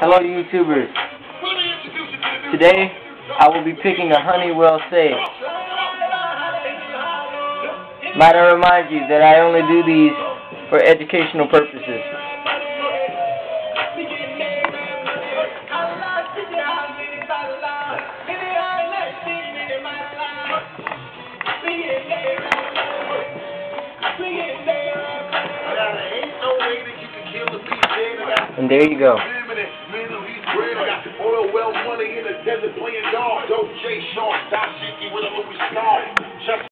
Hello YouTubers. Today I will be picking a Honeywell safe. Might I remind you that I only do these for educational purposes. And there you go. Desert playing dog. Dope J Shaw, Stop Shaky with a Louis Scar.